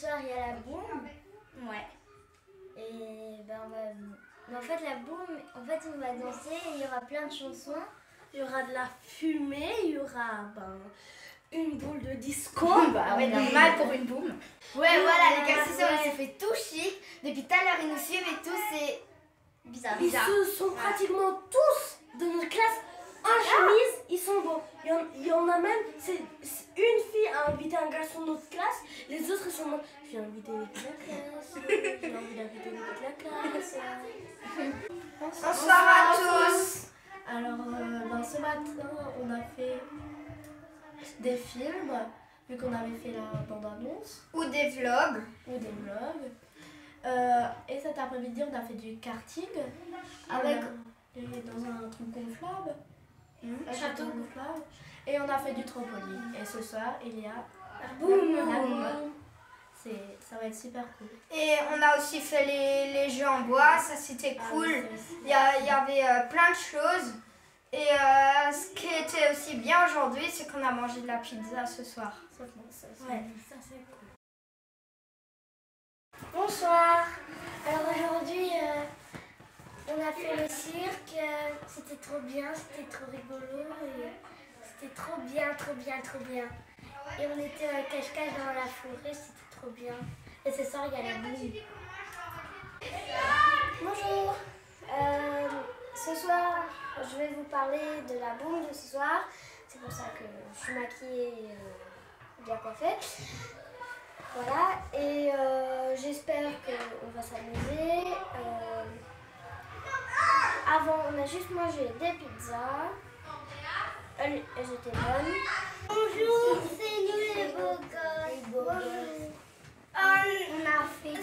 soir, il y a la boum. Ouais. Et ben, on va... Mais en fait, la boum, en fait, on va danser, il y aura plein de chansons. Il y aura de la fumée, il y aura ben, une boule de disco. bah ouais, normal pour une boum. Ouais, voilà, les cassis, on s'est fait tout chic. Depuis tout à l'heure, ils nous suivent et tout, c'est bizarre. Ils sont pratiquement tous de notre classe en chemise, ils sont beaux. Il y en, il y en a même, c'est une fille a invité un garçon de notre classe, les autres ils sont j'ai invité la classe, j'ai envie d'inviter la classe. Bonsoir à tous. Alors, euh, ben, ce matin, on a fait des films, vu qu'on avait fait la bande-annonce, Ou des vlogs. ou des vlogs. Euh, et cet après-midi, on a fait du karting avec Avec- dans un truc gonflable. Un château. Et on a fait du trampoline. Et ce soir, il y a boum. ça va être super cool. Et on a aussi fait les, les jeux en bois, ça c'était Ah cool. oui, Il y, a- il y avait euh, plein de choses. Et euh, ce qui était aussi bien aujourd'hui, c'est qu'on a mangé de la pizza ce soir. ça, ça, ça, Ouais. ça, c'est cool. Bonsoir. Alors fait le cirque. euh, c'était trop bien, c'était trop rigolo. C'était trop bien, trop bien, trop bien. Et on était cache-cache dans la forêt, c'était trop bien. Et ce soir, il y a la boum. Bonjour. Euh, ce soir, je vais vous parler de la boum de ce soir. C'est pour ça que je suis maquillée et euh, bien coiffée. On a juste mangé des pizzas. Elles, elles étaient bonnes. Bonjour, c'est nous les beaux gosses. On a fait du...